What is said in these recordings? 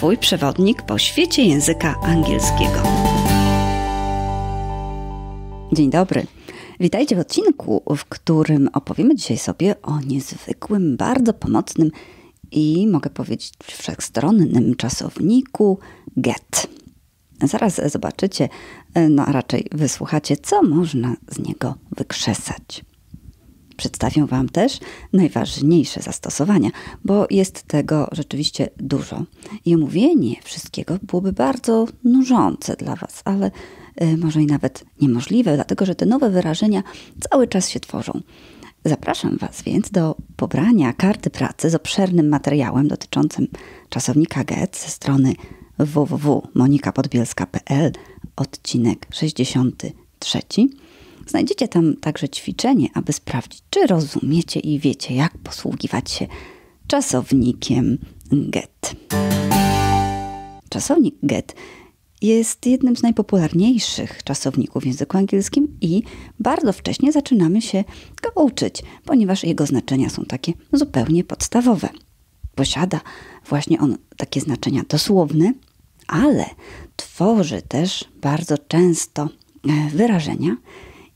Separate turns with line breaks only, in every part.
Twój przewodnik po świecie języka angielskiego. Dzień dobry. Witajcie w odcinku, w którym opowiemy dzisiaj sobie o niezwykłym, bardzo pomocnym i mogę powiedzieć wszechstronnym czasowniku get. Zaraz zobaczycie, no a raczej wysłuchacie, co można z niego wykrzesać. Przedstawię Wam też najważniejsze zastosowania, bo jest tego rzeczywiście dużo. I omówienie wszystkiego byłoby bardzo nużące dla Was, ale y, może i nawet niemożliwe, dlatego że te nowe wyrażenia cały czas się tworzą. Zapraszam Was więc do pobrania karty pracy z obszernym materiałem dotyczącym czasownika GET ze strony www.monikapodbielska.pl, odcinek 63 Znajdziecie tam także ćwiczenie, aby sprawdzić, czy rozumiecie i wiecie, jak posługiwać się czasownikiem get. Czasownik get jest jednym z najpopularniejszych czasowników w języku angielskim i bardzo wcześnie zaczynamy się go uczyć, ponieważ jego znaczenia są takie zupełnie podstawowe. Posiada właśnie on takie znaczenia dosłowne, ale tworzy też bardzo często e, wyrażenia,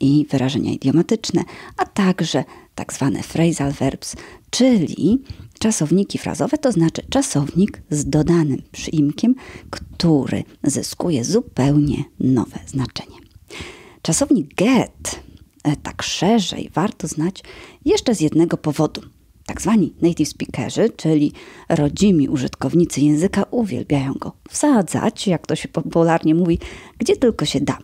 i wyrażenia idiomatyczne, a także tak zwane phrasal verbs, czyli czasowniki frazowe, to znaczy czasownik z dodanym przyimkiem, który zyskuje zupełnie nowe znaczenie. Czasownik get, e, tak szerzej, warto znać jeszcze z jednego powodu. Tak zwani native speakerzy, czyli rodzimi użytkownicy języka, uwielbiają go wsadzać, jak to się popularnie mówi, gdzie tylko się da.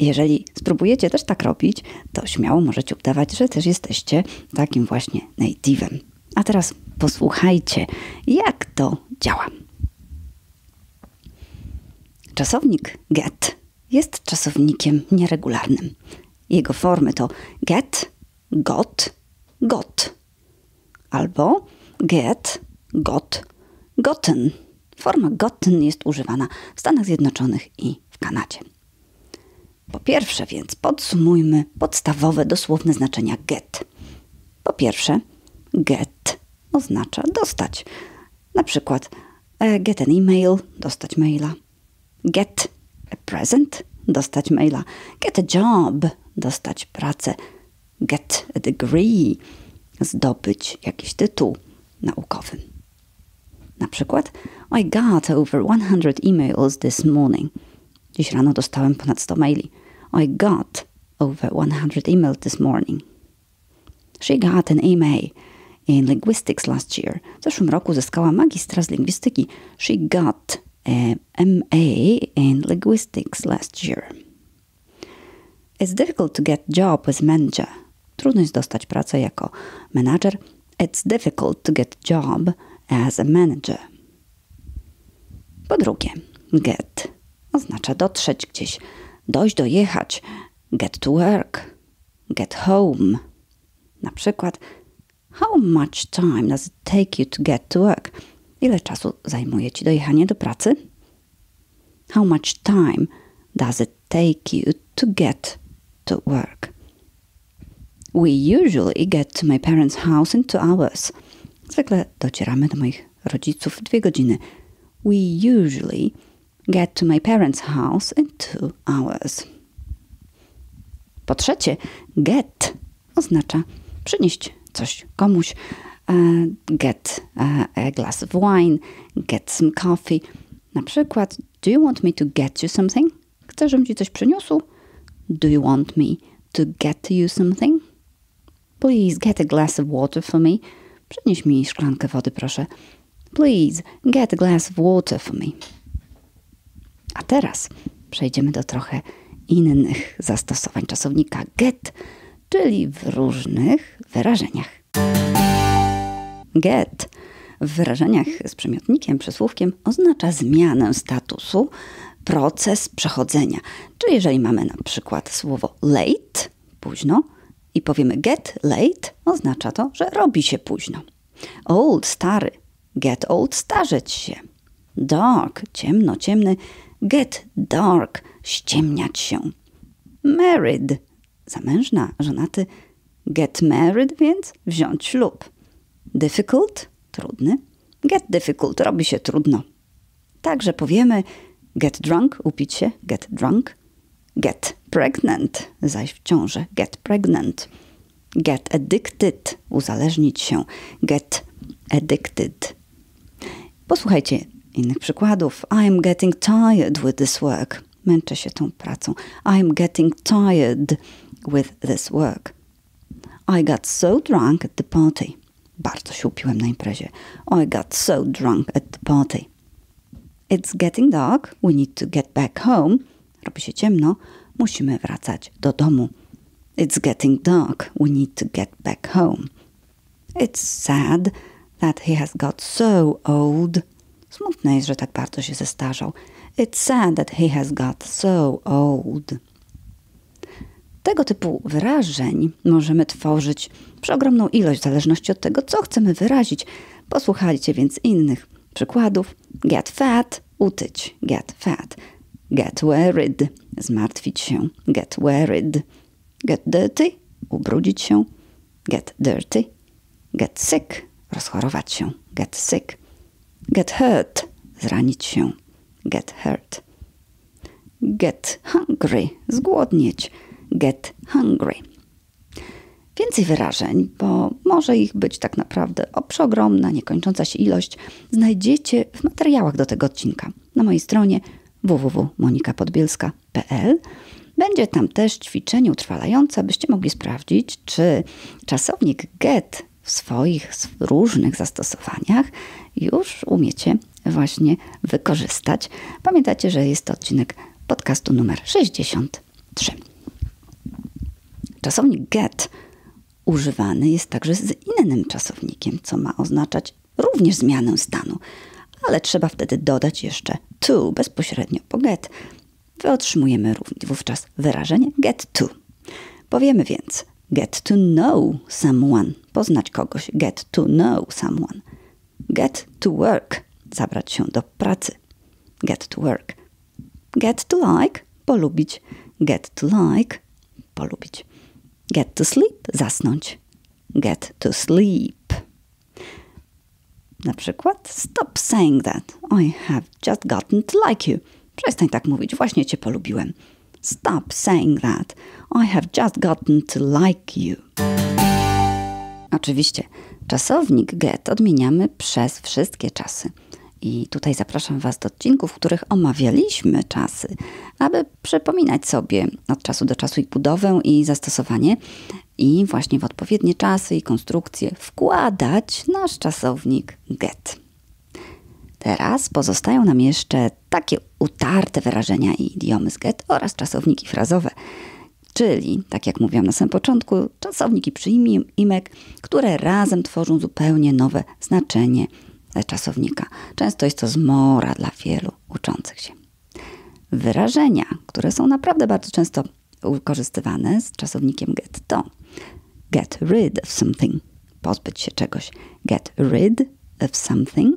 Jeżeli spróbujecie też tak robić, to śmiało możecie udawać, że też jesteście takim właśnie native'em. A teraz posłuchajcie, jak to działa. Czasownik get jest czasownikiem nieregularnym. Jego formy to get, got, got albo get, got, gotten. Forma gotten jest używana w Stanach Zjednoczonych i w Kanadzie. Pierwsze więc podsumujmy podstawowe dosłowne znaczenia get. Po pierwsze, get oznacza dostać. Na przykład e, get an email, dostać maila. Get a present, dostać maila. Get a job, dostać pracę. Get a degree, zdobyć jakiś tytuł naukowy. Na przykład I got over 100 emails this morning. Dziś rano dostałem ponad 100 maili. I got over 100 emails this morning. She got an MA in linguistics last year. W zeszłym roku zyskała magistra z lingwistyki. She got a MA in linguistics last year. It's difficult to get job as manager. Trudno jest dostać pracę jako menadżer. It's difficult to get job as a manager. Po drugie, get oznacza dotrzeć gdzieś, dojść, dojechać, get to work, get home. Na przykład, how much time does it take you to get to work? Ile czasu zajmuje ci dojechanie do pracy? How much time does it take you to get to work? We usually get to my parents' house in two hours. Zwykle docieramy do moich rodziców w dwie godziny. We usually get to my parents' house in two hours. Po trzecie, get oznacza przynieść coś komuś. Uh, get uh, a glass of wine, get some coffee. Na przykład, do you want me to get you something? Chcesz, żebym ci coś przyniósł? Do you want me to get you something? Please get a glass of water for me. Przynieś mi szklankę wody, proszę. Please get a glass of water for me. Teraz przejdziemy do trochę innych zastosowań czasownika get, czyli w różnych wyrażeniach. Get w wyrażeniach z przymiotnikiem, przysłówkiem oznacza zmianę statusu, proces przechodzenia. Czyli jeżeli mamy na przykład słowo late, późno, i powiemy get late, oznacza to, że robi się późno. Old, stary, get old, starzeć się. Dark, ciemno, ciemny, Get dark, ściemniać się. Married, zamężna, żonaty. Get married, więc wziąć ślub. Difficult, trudny. Get difficult, robi się trudno. Także powiemy get drunk, upić się, get drunk. Get pregnant, zajść w ciążę, get pregnant. Get addicted, uzależnić się, get addicted. Posłuchajcie innych przykładów. I am getting tired with this work. Męczę się tą pracą. I am getting tired with this work. I got so drunk at the party. Bardzo się upiłem na imprezie. I got so drunk at the party. It's getting dark. We need to get back home. Robi się ciemno. Musimy wracać do domu. It's getting dark. We need to get back home. It's sad that he has got so old. Smutne jest, że tak bardzo się zestarzał. It's sad that he has got so old. Tego typu wyrażeń możemy tworzyć przeogromną ilość w zależności od tego, co chcemy wyrazić. Posłuchajcie więc innych przykładów. Get fat, utyć. Get fat. Get worried, zmartwić się. Get worried. Get dirty, ubrudzić się. Get dirty. Get sick, rozchorować się. Get sick. Get hurt, zranić się. Get hurt. Get hungry, zgłodnieć. Get hungry. Więcej wyrażeń, bo może ich być tak naprawdę o przeogromna, niekończąca się ilość, znajdziecie w materiałach do tego odcinka na mojej stronie www.monikapodbielska.pl. Będzie tam też ćwiczenie utrwalające, abyście mogli sprawdzić, czy czasownik get w swoich różnych zastosowaniach już umiecie właśnie wykorzystać. Pamiętacie, że jest to odcinek podcastu numer 63. Czasownik get używany jest także z innym czasownikiem, co ma oznaczać również zmianę stanu, ale trzeba wtedy dodać jeszcze to bezpośrednio po get. Otrzymujemy wówczas wyrażenie get to. Powiemy więc get to know someone, poznać kogoś, get to know someone. Get to work, zabrać się do pracy. Get to work. Get to like, polubić. Get to like, polubić. Get to sleep, zasnąć. Get to sleep. Na przykład stop saying that. I have just gotten to like you. Przestań tak mówić, właśnie cię polubiłem. Stop saying that. I have just gotten to like you. Oczywiście, czasownik get odmieniamy przez wszystkie czasy. I tutaj zapraszam Was do odcinków, w których omawialiśmy czasy, aby przypominać sobie od czasu do czasu ich budowę i zastosowanie i właśnie w odpowiednie czasy i konstrukcje wkładać nasz czasownik get. Teraz pozostają nam jeszcze takie utarte wyrażenia i idiomy z get oraz czasowniki frazowe, czyli, tak jak mówiłam na samym początku, czasowniki przyimek, które razem tworzą zupełnie nowe znaczenie czasownika. Często jest to zmora dla wielu uczących się. Wyrażenia, które są naprawdę bardzo często wykorzystywane z czasownikiem get to get rid of something, pozbyć się czegoś. Get rid of something.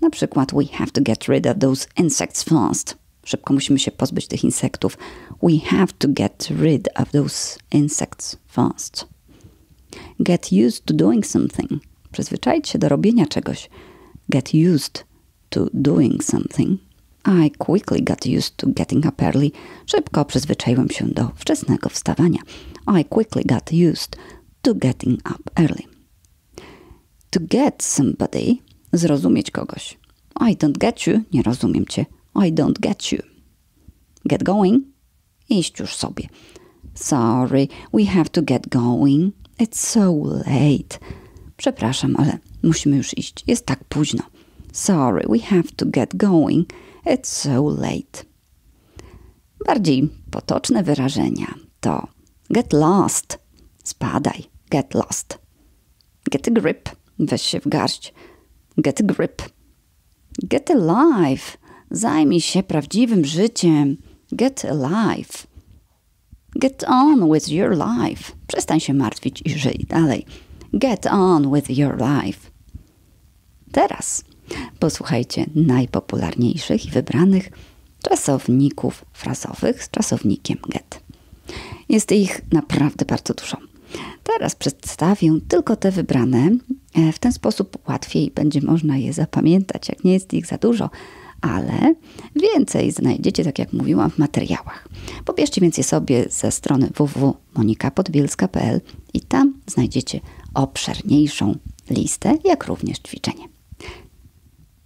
Na przykład we have to get rid of those insects fast. Szybko musimy się pozbyć tych insektów. We have to get rid of those insects fast. Get used to doing something. Przyzwyczaić się do robienia czegoś. Get used to doing something. I quickly got used to getting up early. Szybko przyzwyczaiłem się do wczesnego wstawania. I quickly got used to getting up early. To get somebody, zrozumieć kogoś. I don't get you, nie rozumiem cię. I don't get you. Get going, iść już sobie. Sorry, we have to get going. It's so late. Przepraszam, ale musimy już iść. Jest tak późno. Sorry, we have to get going. It's so late. Bardziej potoczne wyrażenia to get lost, spadaj, get lost. Get a grip, weź się w garść. Get a grip. Get alive, zajmij się prawdziwym życiem. Get alive. Get on with your life. Przestań się martwić i żyj dalej. Get on with your life. Teraz posłuchajcie najpopularniejszych i wybranych czasowników frazowych z czasownikiem get. Jest ich naprawdę bardzo dużo. Teraz przedstawię tylko te wybrane. E, w ten sposób łatwiej będzie można je zapamiętać, jak nie jest ich za dużo, ale więcej znajdziecie, tak jak mówiłam, w materiałach. Pobierzcie więc je sobie ze strony www.monikapodbielska.pl i tam znajdziecie obszerniejszą listę, jak również ćwiczenie.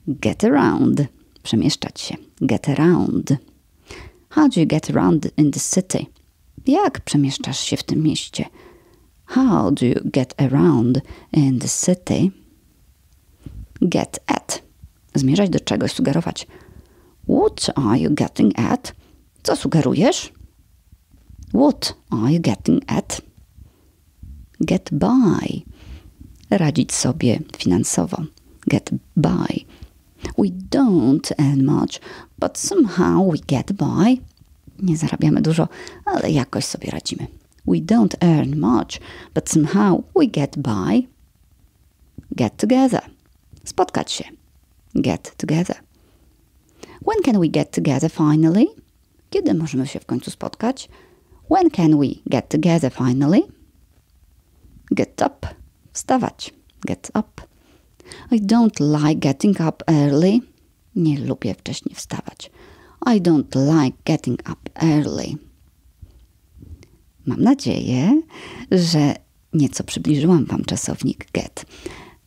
Get around. Przemieszczać się. Get around. How do you get around in the city? Jak przemieszczasz się w tym mieście? How do you get around in the city? Get at. Zmierzać do czegoś, sugerować. What are you getting at? Co sugerujesz? What are you getting at? Get by. Radzić sobie finansowo. Get by. We don't earn much, but somehow we get by. Nie zarabiamy dużo, ale jakoś sobie radzimy. We don't earn much, but somehow we get by. Get together. Spotkać się. Get together. When can we get together finally? Kiedy możemy się w końcu spotkać? When can we get together finally? Get up. Wstawać. Get up. I don't like getting up early. Nie lubię wcześniej wstawać. I don't like getting up early. Mam nadzieję, że nieco przybliżyłam Wam czasownik get.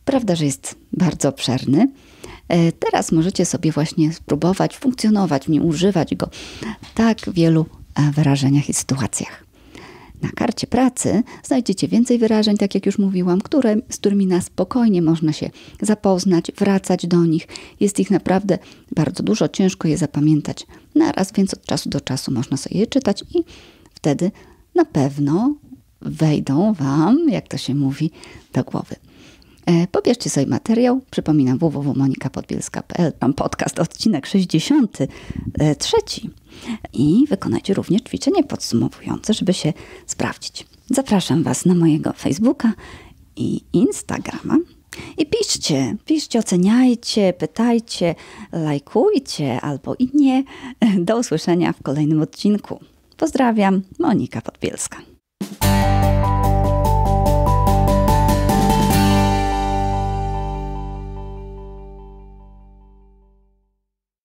Prawda, że jest bardzo obszerny. E, teraz możecie sobie właśnie spróbować funkcjonować w nim, używać go w tak wielu e, wyrażeniach i sytuacjach. Na karcie pracy znajdziecie więcej wyrażeń, tak jak już mówiłam, które, z którymi na spokojnie można się zapoznać, wracać do nich. Jest ich naprawdę bardzo dużo, ciężko je zapamiętać naraz, więc od czasu do czasu można sobie je czytać i wtedy na pewno wejdą Wam, jak to się mówi, do głowy. E, pobierzcie sobie materiał. Przypominam www.monikapodbielska.pl, tam podcast, odcinek 63. I wykonajcie również ćwiczenie podsumowujące, żeby się sprawdzić. Zapraszam Was na mojego Facebooka i Instagrama. I piszcie, piszcie, oceniajcie, pytajcie, lajkujcie albo i nie. Do usłyszenia w kolejnym odcinku. Pozdrawiam, Monika Podbielska.